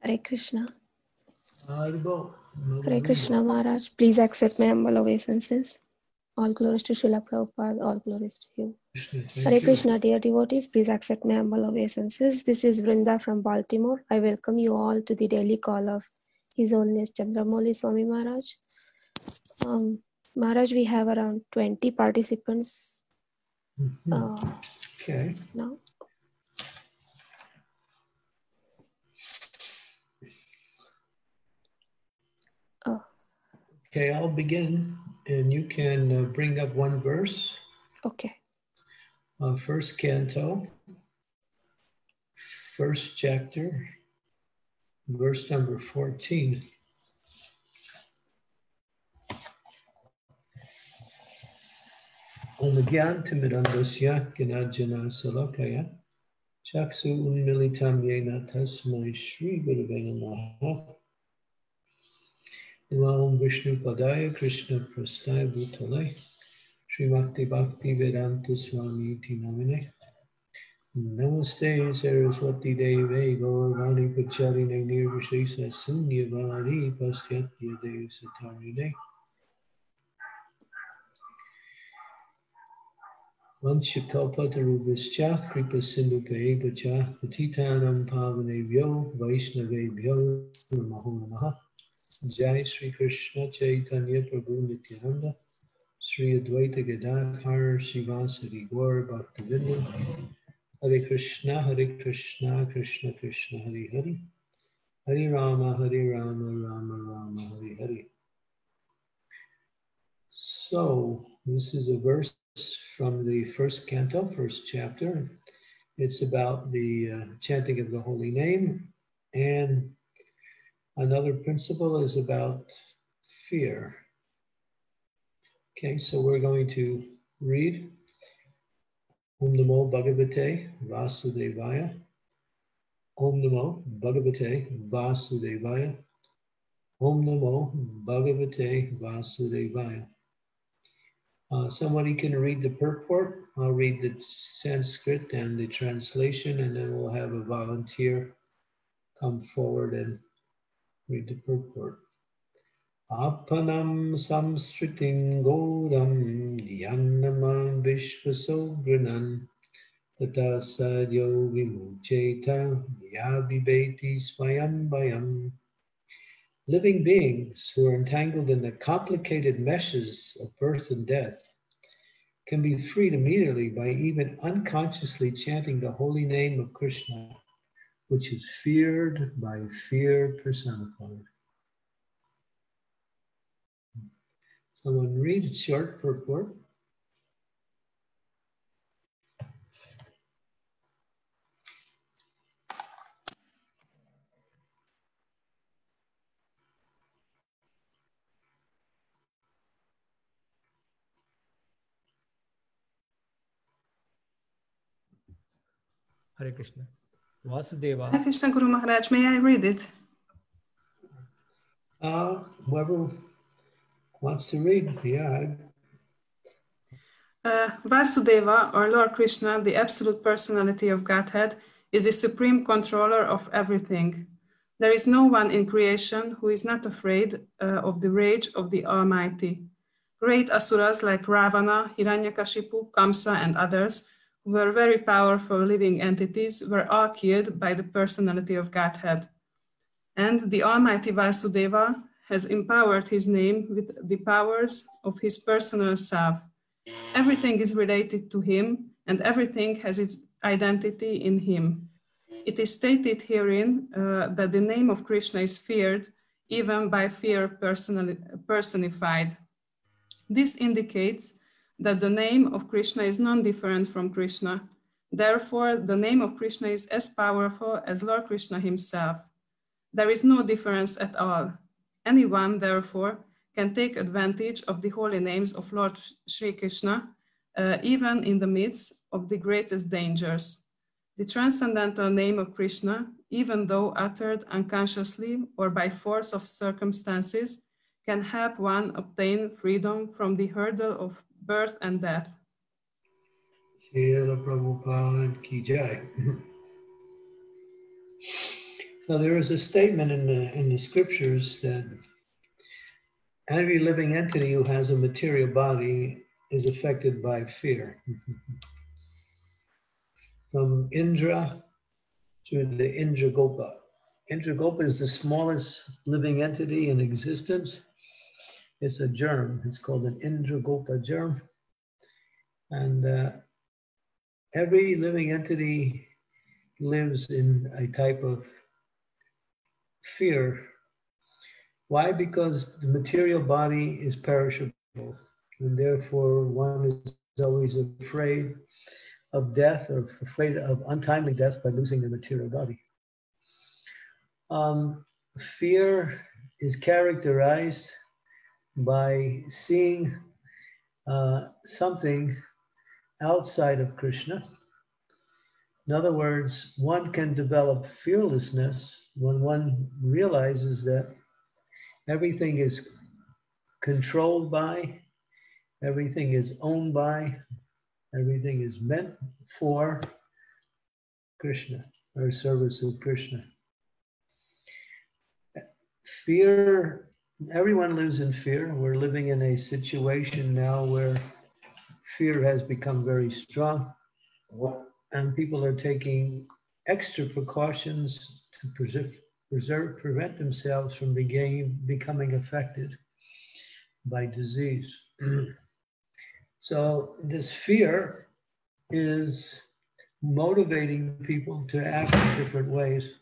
Hare Krishna. Hare Krishna Maharaj. Please accept my humble obeisances. All glories to Srila Prabhupada. All glories to you. Thank Hare you. Krishna, dear devotees. Please accept my humble obeisances. This is Vrinda from Baltimore. I welcome you all to the daily call of His Holiness Candramauli Swami Maharaj. Um, Maharaj, we have around 20 participants Mhm. uh, Okay. now. Okay, I'll begin and you can uh, bring up one verse. okay. Uh, first canto, first chapter, verse number 14. Om Gyantimidandasya Ganajana Salakaya Chaksu Unmilitam Yena Tasmai Shri Gurave Namaha ओम विष्णु पदाय कृष्ण प्रस्ताय भूतलय श्री भक्ति भक्ति वेदांत स्वामी थी नामिने नमस्ते सरस्वती देवे गौरवाणी प्रचारिणे निर्विशेष शून्यवाणी पश्चात्य देव सतारिणे वंशकल्पतरुभ्यश्च कृपसिन्धुभ्यः च पतितानां पावनेभ्यो वैष्णवेभ्यो नमो नमः Jai Sri Krishna Chaitanya Prabhu Nityananda Sri Advaita Gadadhar Srivasadi Gaur Bhaktivinda Hare Krishna Hare Krishna Krishna Krishna Hare Hare Hare Rama Hare Rama Rama Rama Hare Hare So this is a verse from the first canto, first chapter. It's about the uh, chanting of the holy name and Another principle is about fear. Okay, so we're going to read Om Namo Bhagavate Vasudevaya. Om Namo Bhagavate Vasudevaya. Om Namo Bhagavate Vasudevaya. Uh, somebody can read the purport. I'll read the Sanskrit and the translation, and then we'll have a volunteer come forward and read the purport. Apanam samsritim godam dhyanamam vishvasogranam tata sadyo vimucheta yabibeti swayambhayam. Living beings who are entangled in the complicated meshes of birth and death can be freed immediately by even unconsciously chanting the holy name of Krishna which is feared by fear personified. Someone read a short purport. Hare Krishna. Vasudeva. Hare Krishna Guru Maharaj, may I read it? Uh, whoever wants to read, yeah. I- Uh, Vasudeva, or Lord Krishna, the absolute personality of Godhead, is the supreme controller of everything. There is no one in creation who is not afraid uh, of the rage of the Almighty. Great asuras like Ravana, Hiranyakashipu, Kamsa, and others, who were very powerful living entities, were all killed by the personality of Godhead. And the Almighty Vasudeva has empowered his name with the powers of his personal self. Everything is related to him, and everything has its identity in him. It is stated herein uh, that the name of Krishna is feared even by fear personali- personified. This indicates that the name of Krishna is non different from Krishna. Therefore, the name of Krishna is as powerful as Lord Krishna himself. There is no difference at all. Anyone, therefore, can take advantage of the holy names of Lord Sri Krishna, uh, even in the midst of the greatest dangers. The transcendental name of Krishna, even though uttered unconsciously or by force of circumstances, can help one obtain freedom from the hurdle of birth and death. Jai. Now, there is a statement in the, in the scriptures that every living entity who has a material body is affected by fear. From Indra to the Indragopa. Indragopa is the smallest living entity in existence. It's a germ. It's called an Indragopa germ. And uh, every living entity lives in a type of fear. Why? Because the material body is perishable, and therefore one is always afraid of death or afraid of untimely death by losing the material body. Um, fear is characterized by seeing uh, something outside of Krishna. In other words, one can develop fearlessness when one realizes that everything is controlled by, everything is owned by, everything is meant for Krishna or service of Krishna. Fear, everyone lives in fear. We're living in a situation now where fear has become very strong and people are taking extra precautions to preserve, preserve prevent themselves from being, becoming affected by disease. so this fear is motivating people to act in different ways.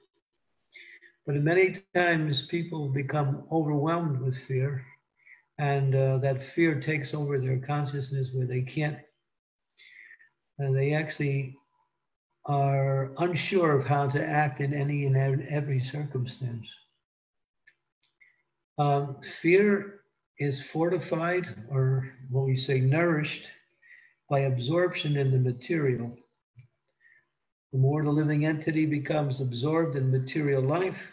But many times people become overwhelmed with fear, and uh, that fear takes over their consciousness where they can't, and they actually are unsure of how to act in any and every circumstance. Um, fear is fortified, or what we say, nourished by absorption in the material. The more the living entity becomes absorbed in material life,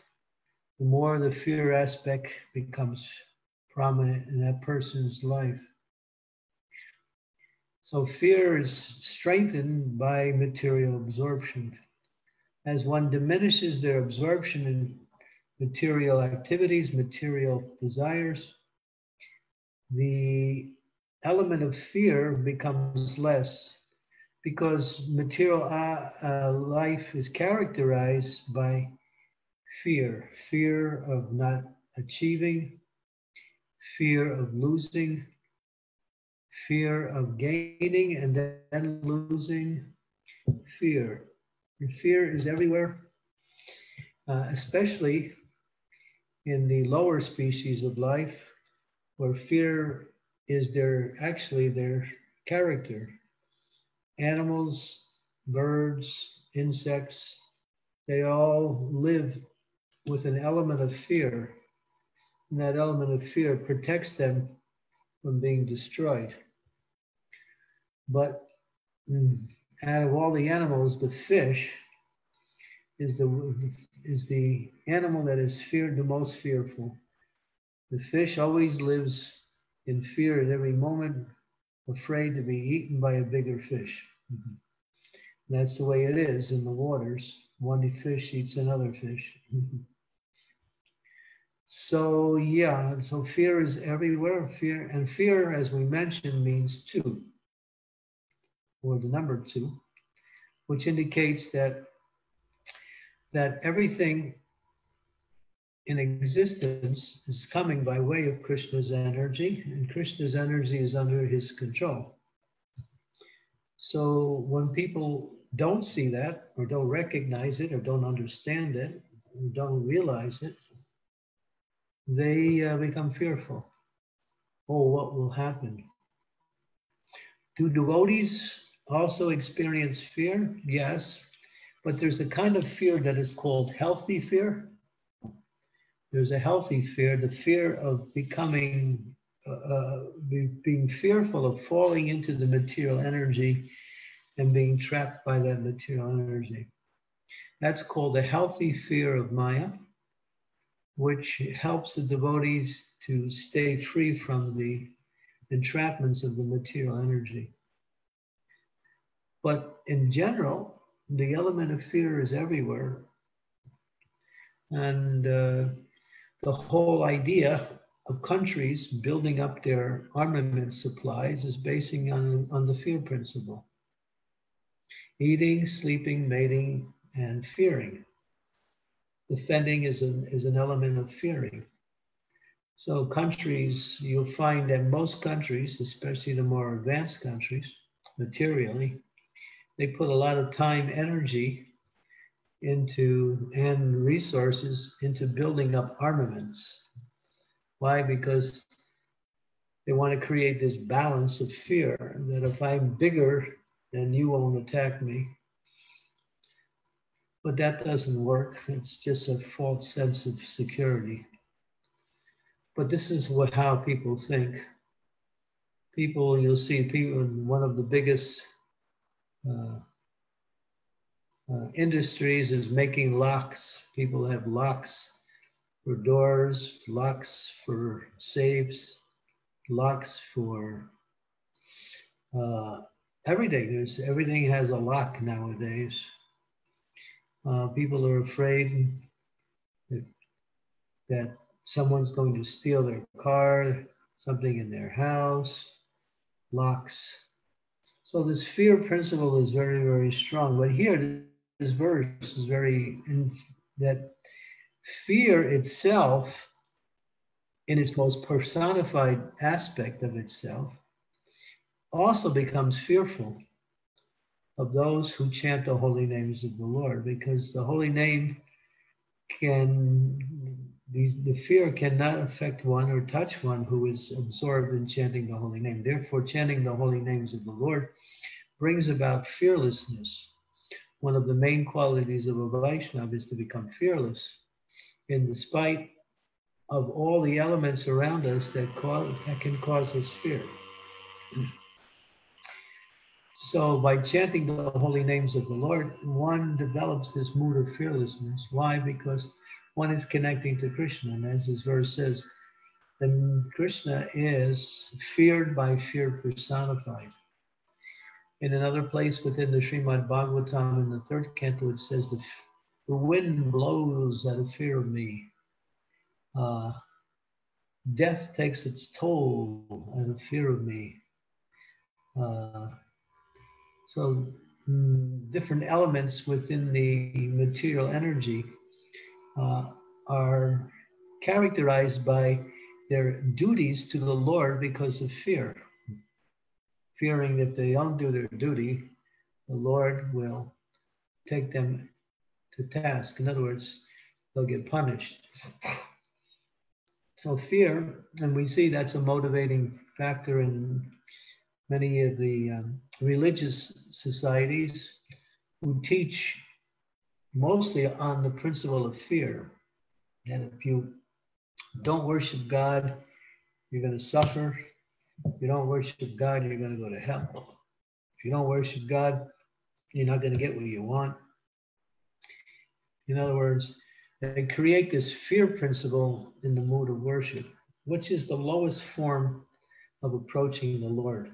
the more the fear aspect becomes prominent in that person's life. So fear is strengthened by material absorption. As one diminishes their absorption in material activities, material desires, the element of fear becomes less because material uh, uh, life is characterized by fear fear of not achieving, fear of losing, fear of gaining and then losing, fear. And fear is everywhere, uh, especially in the lower species of life, where fear is their actually their character. Animals, birds, insects, they all live with an element of fear. And that element of fear protects them from being destroyed. But mm, out of all the animals, the fish is the is the animal that is feared the most fearful. The fish always lives in fear at every moment, afraid to be eaten by a bigger fish. Mm-hmm. That's the way it is in the waters. One fish eats another fish. So yeah, so fear is everywhere. Fear and fear, as we mentioned, means two or the number two, which indicates that that everything in existence is coming by way of Krishna's energy, and Krishna's energy is under his control. So when people don't see that, or don't recognize it, or don't understand it, or don't realize it, they uh, become fearful. Oh, what will happen? Do devotees also experience fear? Yes. But there's a kind of fear that is called healthy fear. There's a healthy fear, the fear of becoming, uh, uh be, being fearful of falling into the material energy and being trapped by that material energy. That's called a healthy fear of Maya, which helps the devotees to stay free from the entrapments of the material energy. But in general, the element of fear is everywhere. And uh, the whole idea of countries building up their armament supplies is basing on, on the fear principle eating, sleeping, mating, and fearing. Defending is an, is an element of fearing. So, countries, you'll find that most countries, especially the more advanced countries, materially, they put a lot of time, energy into and resources into building up armaments. Why? Because they want to create this balance of fear that if I'm bigger, then you won't attack me. But that doesn't work. It's just a false sense of security. But this is what, how people think. People, you'll see people, one of the biggest uh, uh, industries is making locks. People have locks for doors, locks for safes, locks for uh, everything. There's everything has a lock nowadays. Uh, people are afraid that, that someone's going to steal their car, something in their house, locks. So this fear principle is very, very strong. But here, this verse is very that fear itself, in its most personified aspect of itself, also becomes fearful of those who chant the holy names of the Lord, because the holy name can, these, the fear cannot affect one or touch one who is absorbed in chanting the holy name. Therefore, chanting the holy names of the Lord brings about fearlessness. One of the main qualities of a Vaishnav is to become fearless in despite of all the elements around us that, cause, that can cause us fear. So by chanting the holy names of the Lord, one develops this mood of fearlessness. Why? Because one is connecting to Krishna. And as this verse says, then Krishna is feared by fear personified. In another place within the Srimad Bhagavatam, in the third canto, it says, The, the wind blows out of fear of me. Uh, death takes its toll out of fear of me. Uh, so mm, different elements within the material energy uh, are characterized by their duties to the Lord because of fear. Fearing that if they don't do their duty, the Lord will take them to task. In other words, they'll get punished. So fear, and we see that's a motivating factor in many of the um, religious societies who teach mostly on the principle of fear. And if you don't worship God, you're going to suffer. If you don't worship God, you're going to go to hell. If you don't worship God, you're not going to get what you want. In other words, they create this fear principle in the mood of worship, which is the lowest form of approaching the Lord.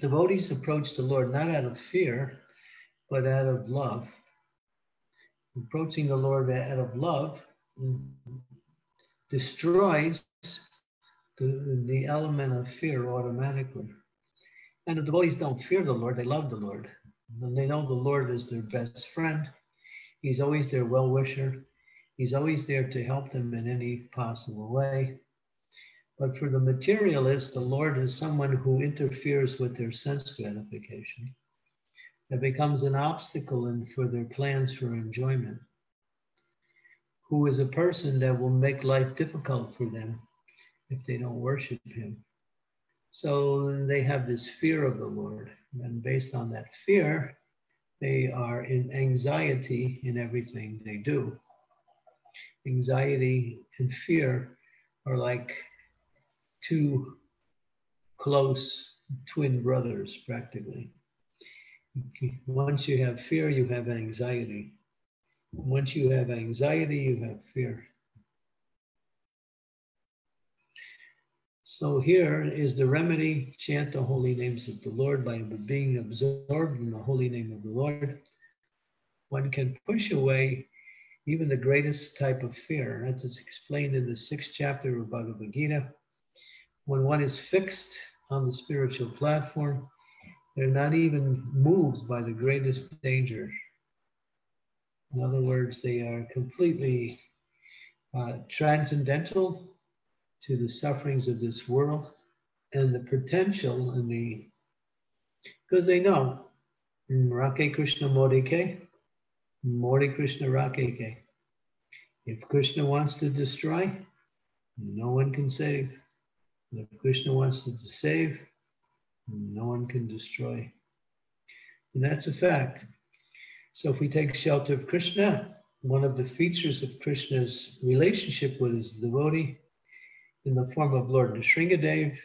Devotees approach the Lord not out of fear, but out of love. Approaching the Lord out of love destroys the, the element of fear automatically. And the devotees don't fear the Lord, they love the Lord. And they know the Lord is their best friend. He's always their well wisher. He's always there to help them in any possible way. But for the materialist, the Lord is someone who interferes with their sense gratification. That becomes an obstacle in, for their plans for enjoyment. Who is a person that will make life difficult for them if they don't worship Him. So they have this fear of the Lord. And based on that fear, they are in anxiety in everything they do. Anxiety and fear are like two close twin brothers, practically. Once you have fear, you have anxiety. Once you have anxiety, you have fear. So here is the remedy chant the holy names of the Lord by being absorbed in the holy name of the Lord. One can push away even the greatest type of fear. As it's explained in the sixth chapter of Bhagavad Gita. When one is fixed on the spiritual platform, they're not even moved by the greatest danger. In other words, they are completely uh, transcendental to the sufferings of this world and the potential and the because they know Rake Krishna Modike, Mori Krishna Rakeke. If Krishna wants to destroy, no one can save. If Krishna wants to save, no one can destroy. And that's a fact. So if we take shelter of Krishna, one of the features of Krishna's relationship with his devotee in the form of Lord Nrsingadev,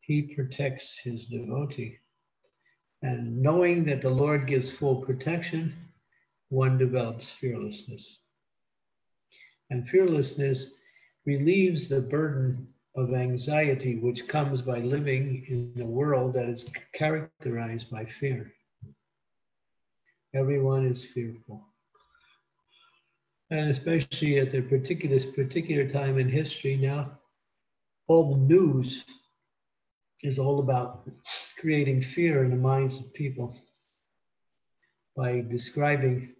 he protects his devotee. And knowing that the Lord gives full protection, one develops fearlessness. And fearlessness relieves the burden of anxiety which comes by living in a world that is characterized by fear. Everyone is fearful. And especially at the particular, this particular time in history now, all the news is all about creating fear in the minds of people by describing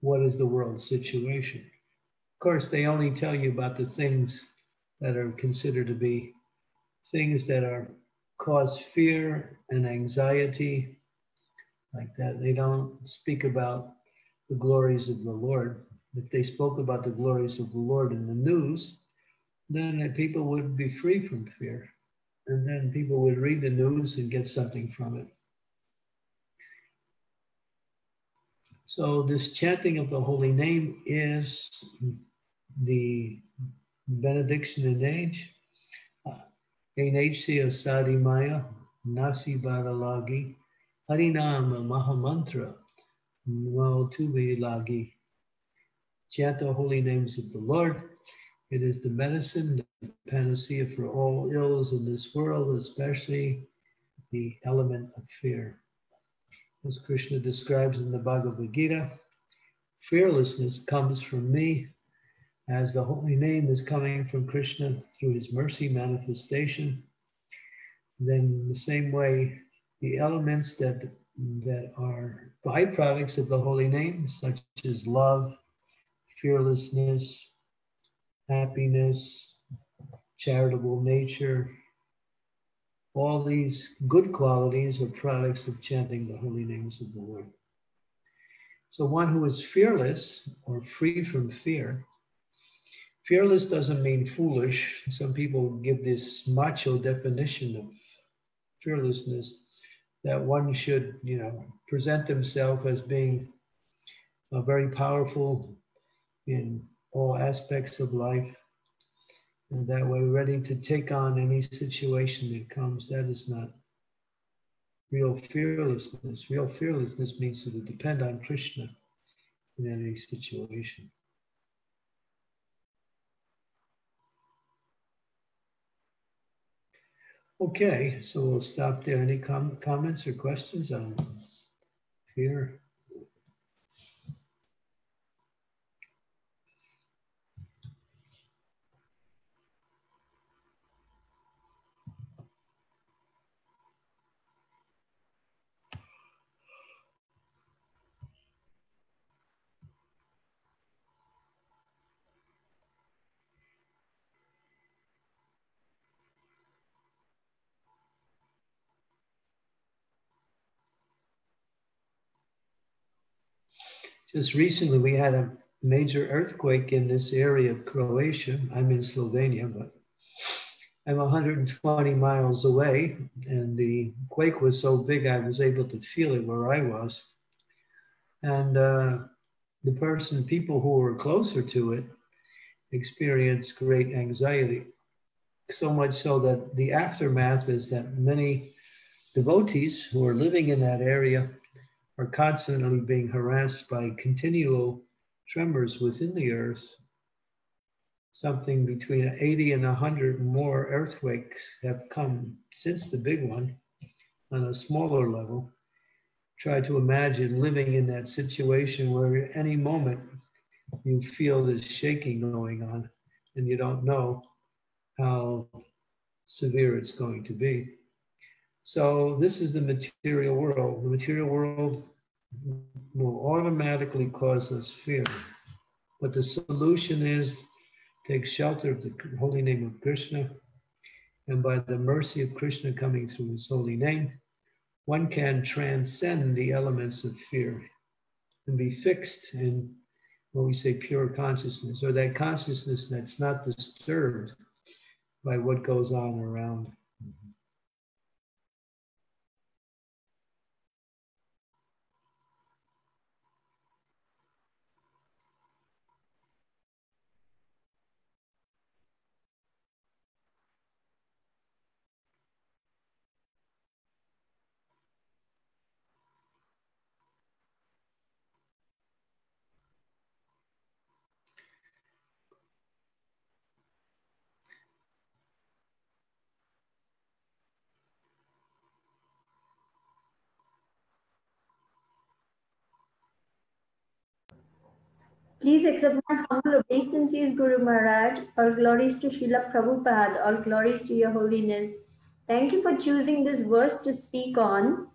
what is the world situation. Of course, they only tell you about the things that are considered to be things that are cause fear and anxiety like that. They don't speak about the glories of the Lord. If they spoke about the glories of the Lord in the news, then people would be free from fear. And then people would read the news and get something from it. So, this chanting of the holy name is the benediction uh, in age. Enhc Asadi Maya, Nasi Baralagi, Harinama Mahamantra, Tuvi Lagi. Chant the holy names of the Lord. It is the medicine, the panacea for all ills in this world, especially the element of fear as Krishna describes in the Bhagavad Gita. Fearlessness comes from me as the holy name is coming from Krishna through his mercy manifestation. Then, the same way, the elements that, that are byproducts of the holy name, such as love, fearlessness, happiness, charitable nature, all these good qualities are products of chanting the holy names of the Lord. So, one who is fearless or free from fear, fearless doesn't mean foolish. Some people give this macho definition of fearlessness that one should, you know, present himself as being uh, very powerful in all aspects of life and that way ready to take on any situation that comes. That is not real fearlessness. Real fearlessness means to depend on Krishna in any situation. Okay, so we'll stop there. Any com comments or questions on fear? Just recently, we had a major earthquake in this area of Croatia. I'm in Slovenia, but I'm 120 miles away, and the quake was so big I was able to feel it where I was. And uh, the person, people who were closer to it, experienced great anxiety. So much so that the aftermath is that many devotees who are living in that area are constantly being harassed by continual tremors within the earth. Something between 80 and 100 more earthquakes have come since the big one on a smaller level. try to imagine living in that situation where at any moment you feel this shaking going on and you don't know how severe it's going to be. So this is the material world. The material world will automatically cause us fear. But the solution is take shelter of the holy name of Krishna. And by the mercy of Krishna coming through his holy name, one can transcend the elements of fear and be fixed in what we say pure consciousness, or that consciousness that's not disturbed by what goes on around. Please accept my humble obeisances, Guru Maharaj. All glories to Srila Prabhupada. All glories to Your Holiness. Thank you for choosing this verse to speak on.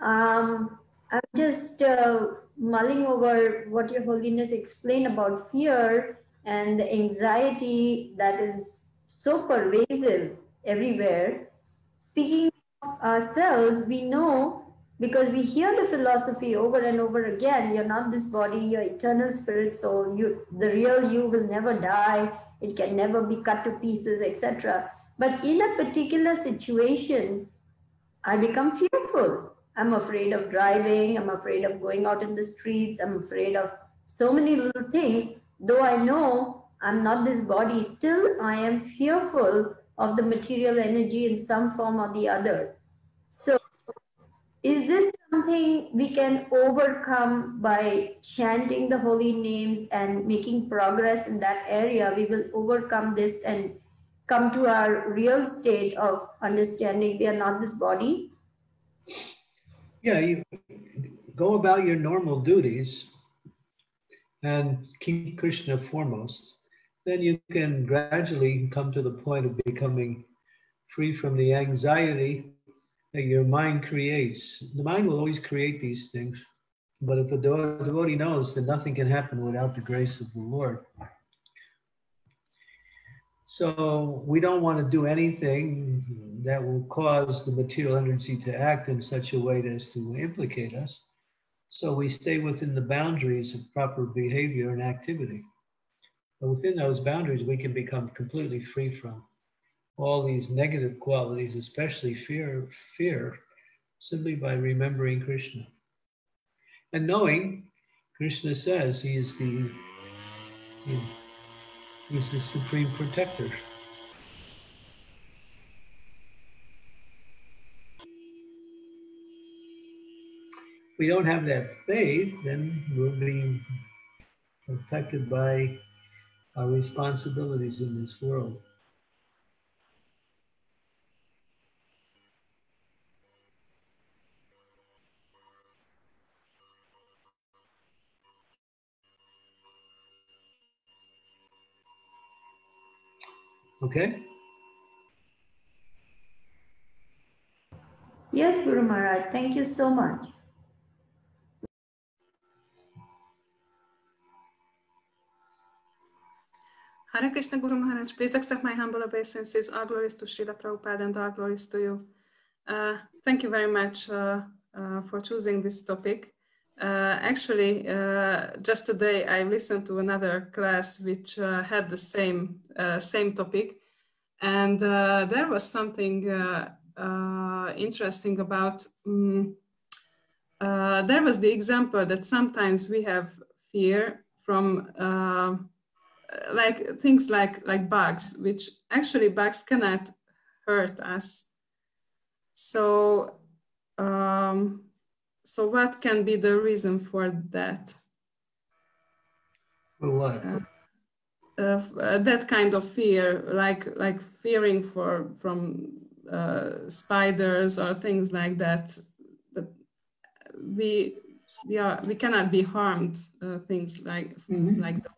Um, I'm just uh, mulling over what Your Holiness explained about fear and the anxiety that is so pervasive everywhere. Speaking of ourselves, we know because we hear the philosophy over and over again you're not this body you're eternal spirit soul you the real you will never die. It can never be cut to pieces etc but in a particular situation i become fearful. I'm afraid of driving i'm afraid of going out in the streets i'm afraid of so many little things. Though i know i'm not this body still i am fearful of the material energy in some form or the other. so is this something we can overcome by chanting the holy names and making progress in that area? We will overcome this and come to our real state of understanding we are not this body? Yeah, you go about your normal duties and keep Krishna foremost. Then you can gradually come to the point of becoming free from the anxiety that your mind creates. The mind will always create these things, but if a devotee knows that nothing can happen without the grace of the Lord. So we don't want to do anything that will cause the material energy to act in such a way as to implicate us. So we stay within the boundaries of proper behavior and activity. But within those boundaries, we can become completely free from all these negative qualities, especially fear, fear, simply by remembering Krishna. And knowing Krishna says he is the he, he's the supreme protector. If we don't have that faith, then we'll be affected by our responsibilities in this world. Okay? Yes, Guru Maharaj. Thank you so much. Hare Krishna Guru Maharaj, please accept my humble obeisances. All glories to Srila Prabhupada and all glories to you. Uh, thank you very much uh, uh, for choosing this topic. Uh, actually, uh, just today I listened to another class which uh, had the same same topic, and uh, there was something uh, uh, interesting about. Um, there was the example that sometimes we have fear from like things like like bugs which actually bugs cannot hurt us so um, so what can be the reason for that for what uh, that kind of fear like like fearing for from uh, spiders or things like that but we yeah we cannot be harmed uh, things like things Mhm. like that.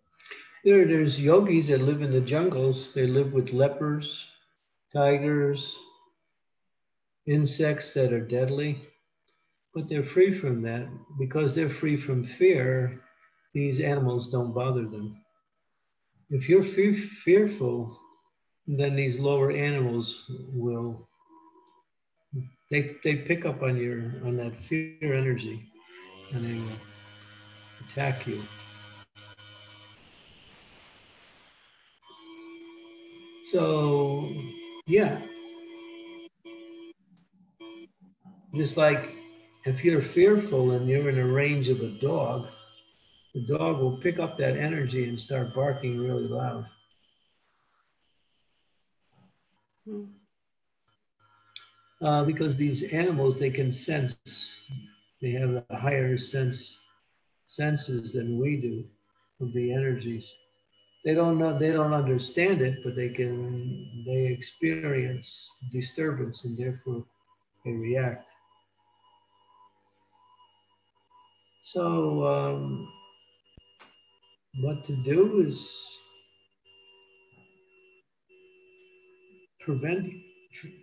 There, there's yogis that live in the jungles. They live with lepers, tigers, insects that are deadly, but they're free from that because they're free from fear. These animals don't bother them. If you're fe- fearful, then these lower animals will. They, they pick up on your on that fear energy, and they will attack you. So, yeah. Just like if you're fearful and you're in a range of a dog, the dog will pick up that energy and start barking really loud. Mm. Uh, because these animals, they can sense, they have a higher sense senses than we do of the energies. They don't know, they don't understand it, but they can, they experience disturbance and therefore they react. So, um, what to do is prevent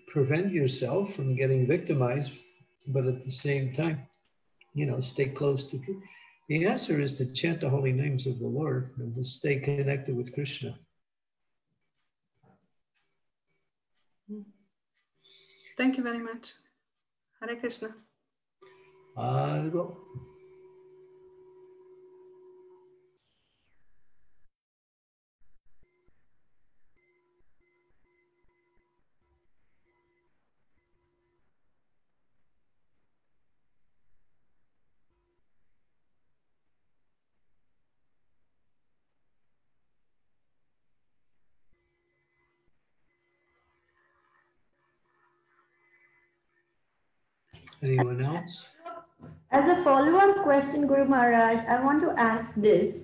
prevent yourself from getting victimized, but at the same time, you know, stay close to. The answer is to chant the holy names of the Lord and to stay connected with Krishna. Thank you very much. Hare Krishna. Arigato. Anyone else? As a follow-up question, Guru Maharaj, I want to ask this.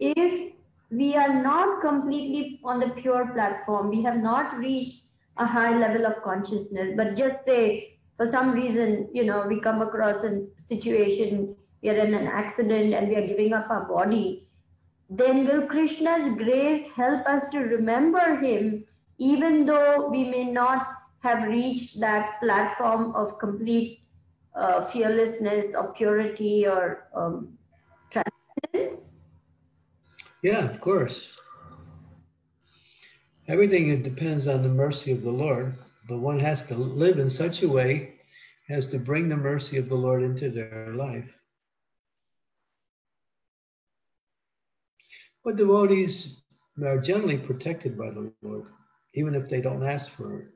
If we are not completely on the pure platform, we have not reached a high level of consciousness, but just say for some reason, you know, we come across a situation, we are in an accident and we are giving up our body, then will Krishna's grace help us to remember him, even though we may not have reached that platform of complete uh, fearlessness or purity or um, transcendence? Yeah, of course. Everything it depends on the mercy of the Lord, but one has to live in such a way as to bring the mercy of the Lord into their life. But devotees are generally protected by the Lord, even if they don't ask for it.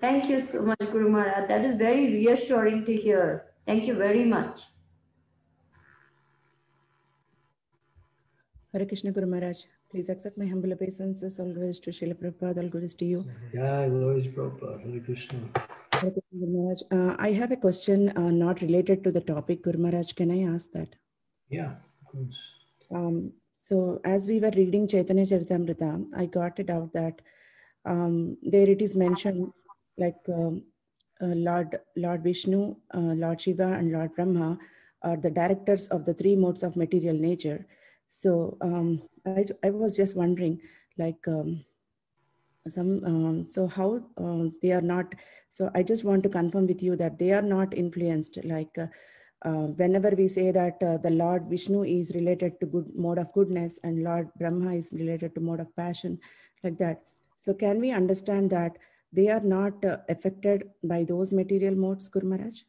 Thank you so much, Guru Maharaj. That is very reassuring to hear. Thank you very much. Hare Krishna Guru Maharaj, please accept my humble obeisances. All glories to Srila Prabhupada, all glories to you. Yeah, glories Prabhupada, Hare Krishna. Hare Krishna Guru Maharaj. Uh, I have a question uh, not related to the topic. Guru Maharaj, can I ask that? Yeah, of course. Um, so as we were reading Chaitanya Charitamrita, I got it out that um, there it is mentioned like um, uh, Lord, Lord Vishnu, uh, Lord Shiva and Lord Brahma are the directors of the three modes of material nature. So um, I, I was just wondering like um, some, um, so how uh, they are not, so I just want to confirm with you that they are not influenced like uh, uh, whenever we say that uh, the Lord Vishnu is related to good mode of goodness and Lord Brahma is related to mode of passion, like that. So can we understand that they are not uh, affected by those material modes, Guru Maharaj?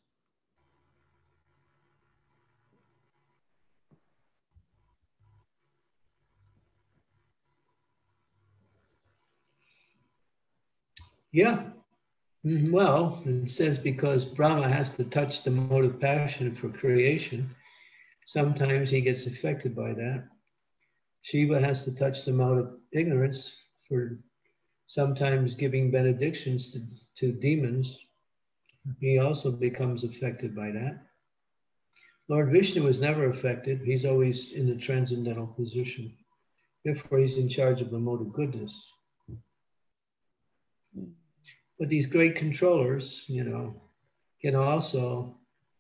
Yeah. Mhm, Well, it says because Brahma has to touch the mode of passion for creation, sometimes he gets affected by that. Shiva has to touch the mode of ignorance for sometimes giving benedictions to, to demons. He also becomes affected by that. Lord Vishnu was never affected. He's always in the transcendental position. Therefore, he's in charge of the mode of goodness. But these great controllers, you know, can also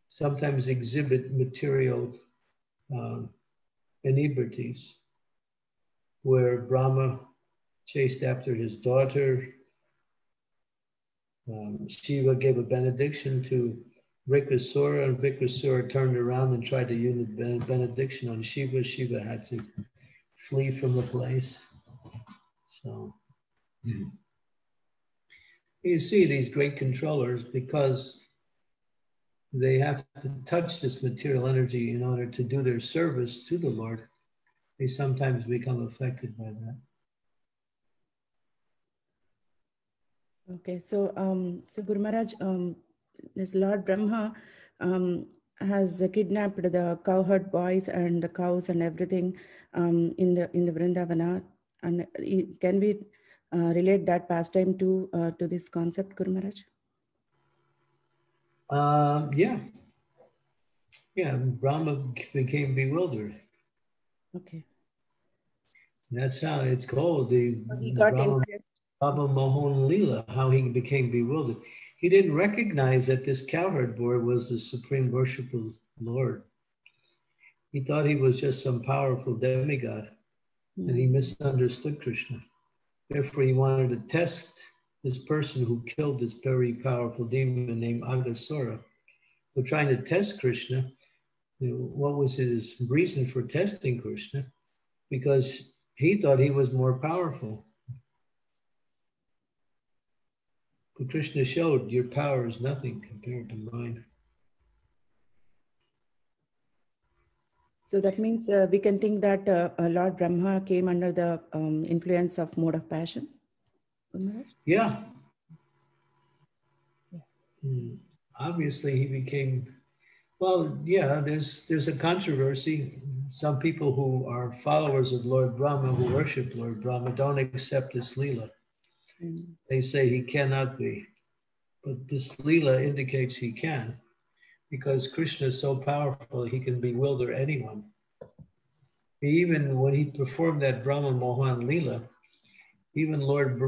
sometimes exhibit material um, inebrities, where Brahma chased after his daughter. Um, Shiva gave a benediction to Vrikasura, and Vrikasura turned around and tried to use the benediction on Shiva. Shiva had to flee from the place. So you see these great controllers because they have to touch this material energy in order to do their service to the Lord. They sometimes become affected by that. Okay, so um, so Guru Maharaj, um, this Lord Brahma um, has kidnapped the cowherd boys and the cows and everything um, in the in the Vrindavana. And can we uh, relate that pastime to uh, to this concept, Guru Maharaj? Um, yeah, yeah. Brahma became bewildered. Okay. That's how it's called the he got Brahma, Brahma Mohan Lila. How he became bewildered. He didn't recognize that this cowherd boy was the supreme worshipful Lord. He thought he was just some powerful demigod, and he misunderstood Krishna. Therefore, he wanted to test this person who killed this very powerful demon named Aghasura. So, trying to test Krishna, you know, what was his reason for testing Krishna? Because he thought he was more powerful. But Krishna showed your power is nothing compared to mine. So that means uh, we can think that uh, Lord Brahma came under the um, influence of mode of passion. Yeah. yeah. Hmm. Obviously, he became. Well, yeah. There's there's a controversy. Some people who are followers of Lord Brahma, who worship Lord Brahma, don't accept this lila. They say he cannot be, but this lila indicates he can because Krishna is so powerful, he can bewilder anyone. Even when he performed that Brahma Mohan Lila, even Lord,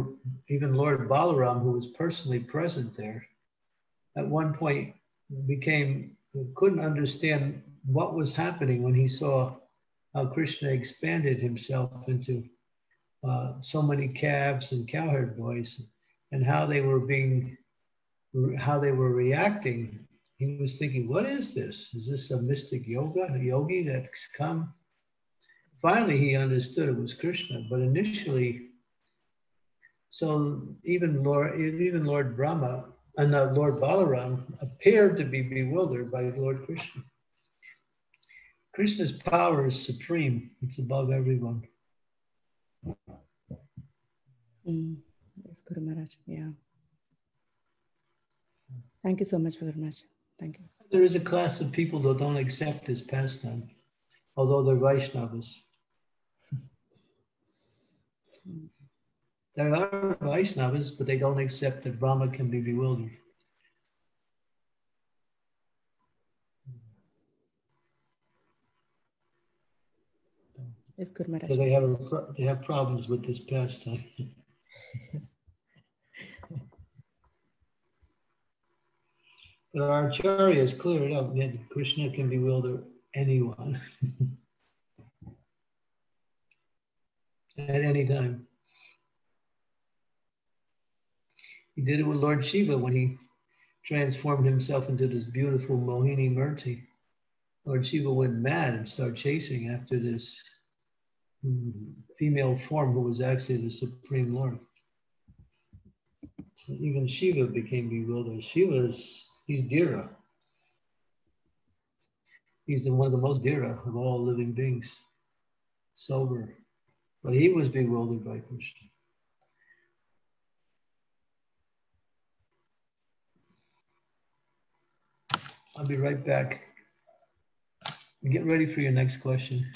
even Lord Balaram, who was personally present there, at one point became couldn't understand what was happening when he saw how Krishna expanded himself into uh, so many calves and cowherd boys, and how they were being, how they were reacting he was thinking, what is this? Is this a mystic yoga, a yogi that's come? Finally, he understood it was Krishna, but initially, so even Lord, even Lord Brahma and uh, Lord Balaram appeared to be bewildered by Lord Krishna. Krishna's power is supreme; it's above everyone. Mm, yes, Guru Maharaj. Yeah. Thank you so much, Guru Maharaj. Thank you. There is a class of people that don't accept this pastime, although they're Vaishnavas. there are Vaishnavas, but they don't accept that Brahma can be bewildered. Good So they have a, they have problems with this pastime. But our acharyas cleared up that Krishna can bewilder anyone at any time. He did it with Lord Shiva when he transformed himself into this beautiful Mohini Murti. Lord Shiva went mad and started chasing after this female form who was actually the Supreme Lord. So even Shiva became bewildered. Shiva's He's Dhira. He's the, one of the most Dhira of all living beings, sober. But he was bewildered by Krishna. I'll be right back. Get ready for your next question.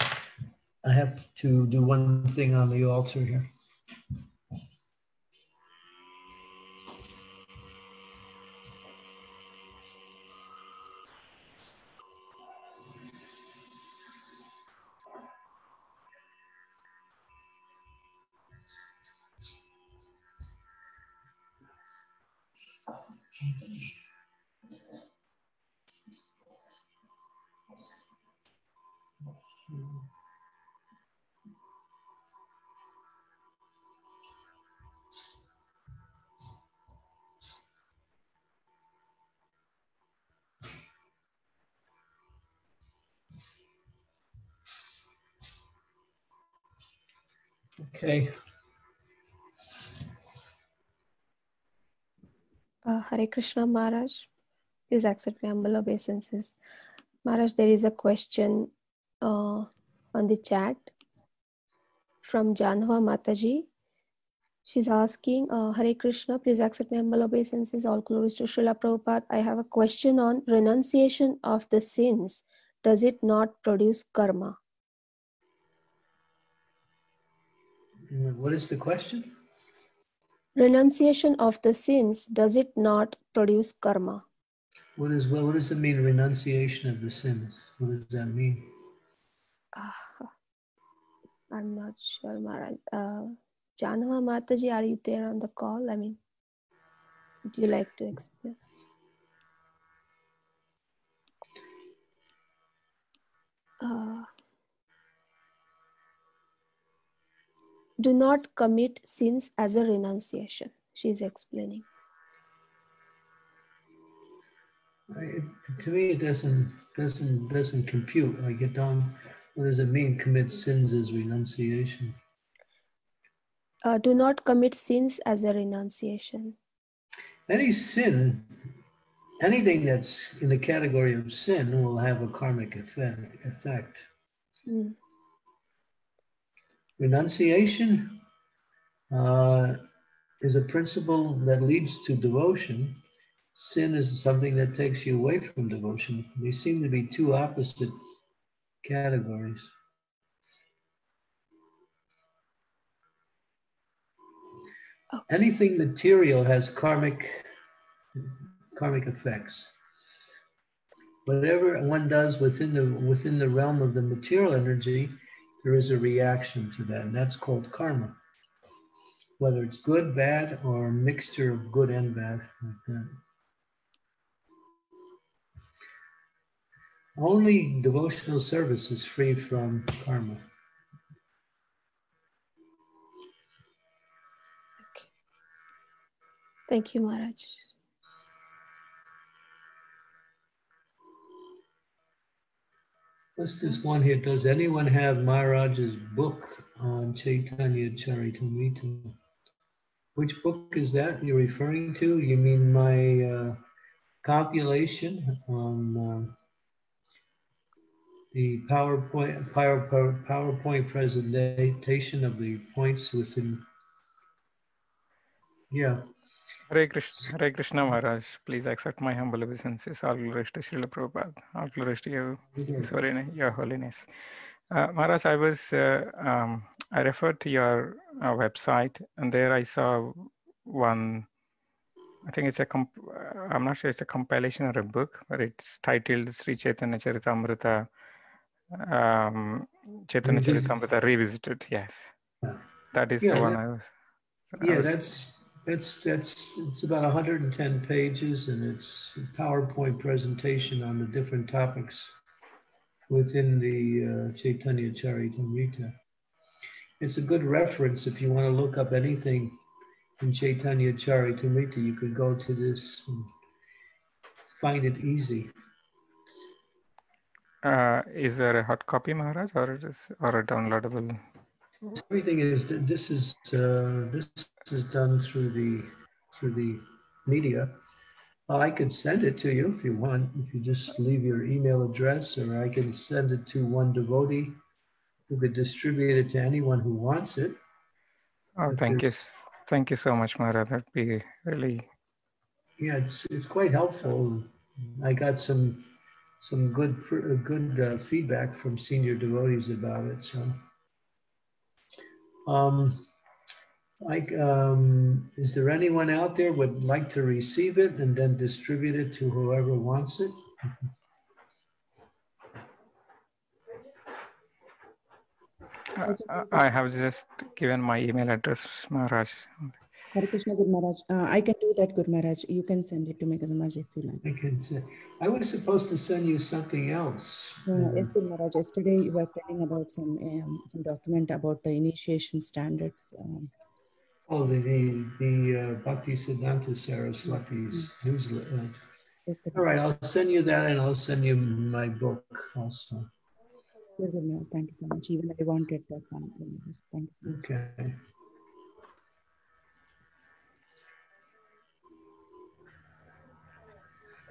I have to do one thing on the altar here. Okay. Uh, Hare Krishna Maharaj, please accept my humble obeisances. Maharaj, there is a question uh, on the chat from Janva Mataji. She's asking, uh, Hare Krishna, please accept my humble obeisances. All glories to Srila Prabhupada. I have a question on renunciation of the sins. Does it not produce karma? What is the question? Renunciation of the sins, does it not produce karma? What is what, what does it mean, renunciation of the sins? What does that mean? Ah, I'm not sure, Maharaj. Uh, Janava Mataji, are you there on the call? I mean, would you like to explain? Uh, do not commit sins as a renunciation, she is explaining. I, to me, it doesn't doesn't doesn't compute. I get down. What does it mean? Commit sins as renunciation. Uh, do not commit sins as a renunciation. Any sin, anything that's in the category of sin, will have a karmic effect. effect. Mm. Renunciation uh, is a principle that leads to devotion. Sin is something that takes you away from devotion. They seem to be two opposite categories. Okay. Anything material has karmic karmic effects. Whatever one does within the within the realm of the material energy, there is a reaction to that, and that's called karma. Whether it's good, bad, or a mixture of good and bad, like that. Only devotional service is free from karma. Okay. Thank you, Maharaj. What's this one here? Does anyone have Maharaj's book on Chaitanya Charitamrita? Which book is that you're referring to? You mean my uh, compilation on uh, the PowerPoint, Power, Power, PowerPoint presentation of the points within? Yeah. Hare Krishna, Hare Krishna Maharaj, please accept my humble obeisances. All glories to Srila Prabhupada. All glories to you, Your Holiness. Uh, Maharaj, I was, uh, um, I referred to your uh, website and there I saw one, I think it's a, comp- uh, I'm not sure it's a compilation or a book, but it's titled Sri Chaitanya Charitamrita, um, Chaitanya Revisited. Charitamrita Revisited. Yes. Yeah. That is Yeah, the one that- I was. I Yeah, was- that's that's that's it's about 110 pages and it's a PowerPoint presentation on the different topics within the uh, Chaitanya Charitamrita. It's a good reference if you want to look up anything in Chaitanya Charitamrita. You could go to this and find it easy. Uh, is there a hot copy, Maharaj, or it is or a downloadable? Everything is this is uh, this is done through the through the media. I could send it to you if you want. If you just leave your email address, or I can send it to one devotee who could distribute it to anyone who wants it. Oh, If thank you, thank you so much, Maharaj. That'd be really. Yeah, it's it's quite helpful. I got some some good uh, good uh, feedback from senior devotees about it. So, um, like, um, is there anyone out there would like to receive it and then distribute it to whoever wants it? Uh, I have just given my email address, Maharaj. Hare Krishna, Guru Maharaj. Uh, I can do that, Guru Maharaj. You can send it to me, Guru Maharaj, if you like. I can say, I was supposed to send you something else. Uh, yes, Guru Maharaj. Yesterday you were telling about some um, some document about the initiation standards. Um, Oh, the, the, the uh, Bhakti Siddhanta Saraswati's newsletter. All right, I'll send you that and I'll send you my book also. Yes, Guru Maharaj. Thank you so much. Even I wanted that one. Thank you so much. Okay.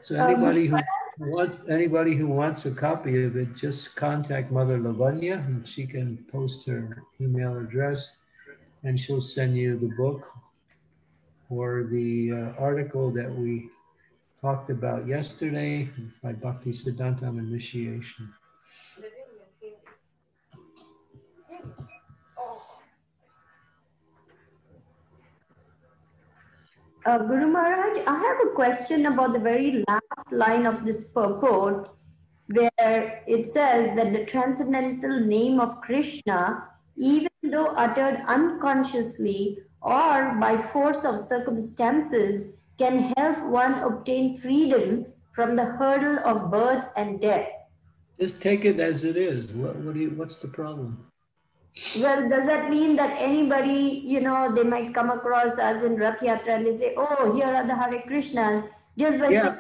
So Um, anybody who wants, anybody who wants a copy of it, just contact Mother Lavanya and she can post her email address and she'll send you the book or the uh, article that we talked about yesterday by Bhakti Siddhanta on initiation. Uh, Guru Maharaj, I have a question about the very last line of this purport, where it says that the transcendental name of Krishna, even though uttered unconsciously or by force of circumstances, can help one obtain freedom from the hurdle of birth and death. Just take it as it is. What, what do you, what's the problem? Well, does that mean that anybody, you know, they might come across us in Rath Yatra and they say, oh, here are the Hare Krishna, just by Yeah,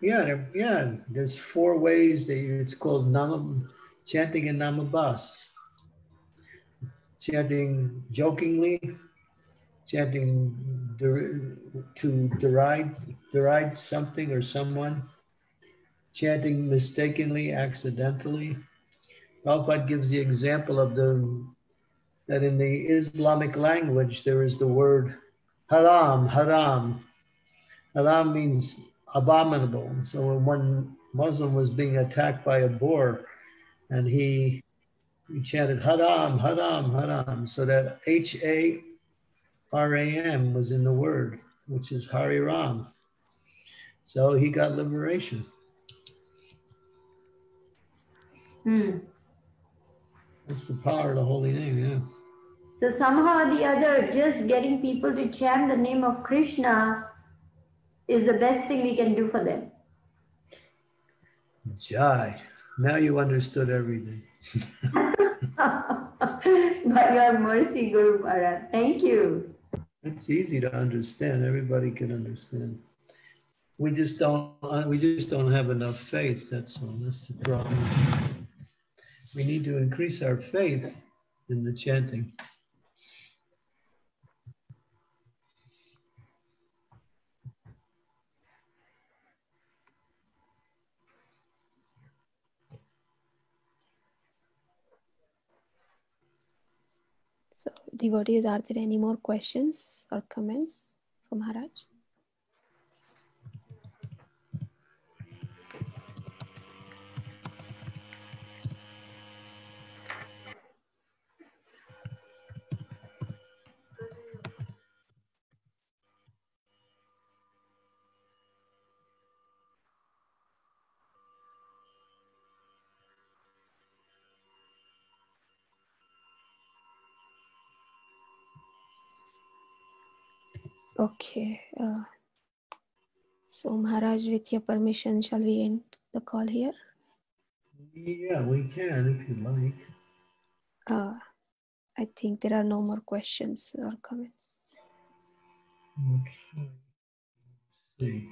yeah, there- yeah. There's four ways that it's called nama, chanting in namabas. Chanting jokingly, chanting der- to deride, deride something or someone, chanting mistakenly, accidentally. Prabhupada gives the example of the that in the Islamic language there is the word haram, haram. Haram means abominable. So when one Muslim was being attacked by a boar, and he, he chanted haram, haram, haram, so that H A R A M was in the word, which is Hari Ram. So he got liberation. Hmm. That's the power of the holy name, yeah. So somehow or the other, just getting people to chant the name of Krishna is the best thing we can do for them. Jai. Now you understood everything. By your mercy, Guru Maharaj. Thank you. It's easy to understand. Everybody can understand. We just don't. We just don't have enough faith. That's all. That's the problem. We need to increase our faith in the chanting. So, devotees, are there any more questions or comments for Maharaj? Okay. Uh, so, Maharaj, with your permission, shall we end the call here? Yeah, we can if you like. Uh, I think there are no more questions or comments. Okay. Let's see.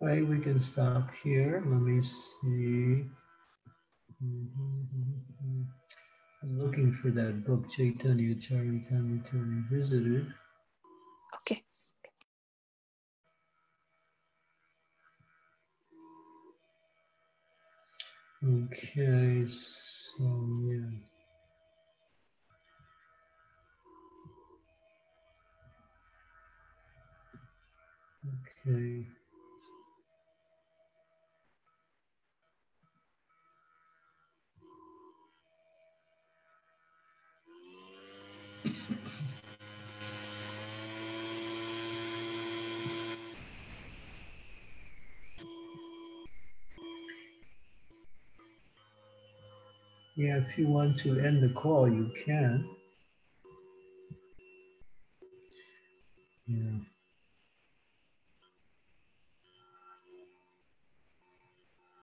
All right, we can stop here. Let me see. Mhm. I'm looking for that book, Chaitanya Charitamrita Revisited. Okay. Okay, so yeah. Okay. Yeah, if you want to end the call, you can.